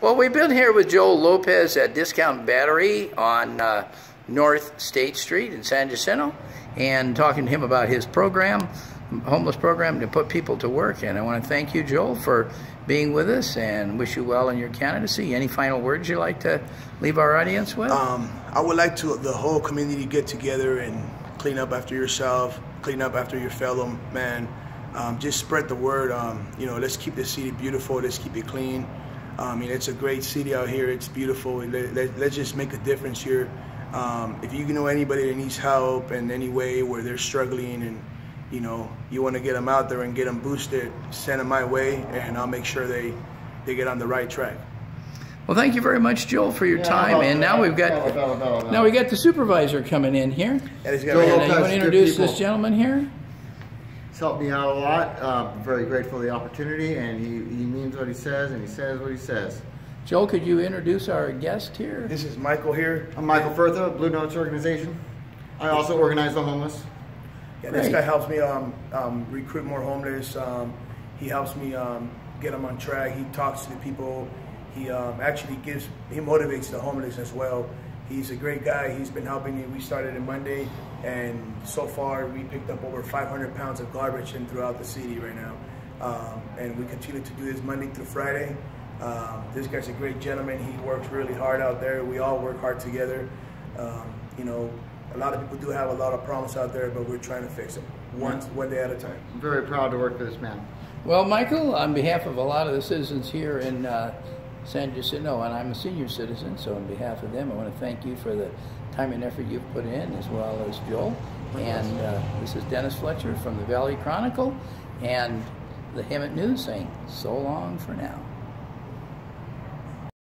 Well, we've been here with Joel Lopez at Discount Battery on uh, North State Street in San Jacinto and talking to him about his program, homeless program to put people to work. And I want to thank you, Joel, for being with us and wish you well in your candidacy. Any final words you'd like to leave our audience with? Um, I would like to the whole community get together and clean up after yourself, clean up after your fellow man. Um, just spread the word. Um, you know, let's keep the city beautiful. Let's keep it clean. I mean, it's a great city out here. It's beautiful. Let, us let, just make a difference here. Um, if you know anybody that needs help in any way where they're struggling and you know you want to get them out there and get them boosted, send them my way, and I'll make sure they they get on the right track. Well, thank you very much, Joel, for your yeah, time. And now we've got now we got the supervisor coming in here. And, he's got Joel, and you want to introduce this gentleman here? He's helped me out a lot. Uh, very grateful for the opportunity, and he, he means what he says, and he says what he says. Joel, could you introduce our guest here? This is Michael here. I'm Michael Furtha, Blue Notes Organization. I also organize the homeless. Yeah, this guy helps me um, um, recruit more homeless. Um, he helps me um, get them on track. He talks to the people. He um, actually gives, he motivates the homeless as well. He's a great guy. He's been helping me. We started on Monday, and so far we picked up over 500 pounds of garbage in throughout the city right now. Um, and we continue to do this Monday through Friday. Um, this guy's a great gentleman. He works really hard out there. We all work hard together. Um, you know, a lot of people do have a lot of problems out there, but we're trying to fix them one, one day at a time. I'm very proud to work for this man. Well, Michael, on behalf of a lot of the citizens here in uh, San Jacinto, and I'm a senior citizen, so on behalf of them, I want to thank you for the time and effort you've put in, as well as Joel. And uh, this is Dennis Fletcher from the Valley Chronicle and the Hemet News saying so long for now.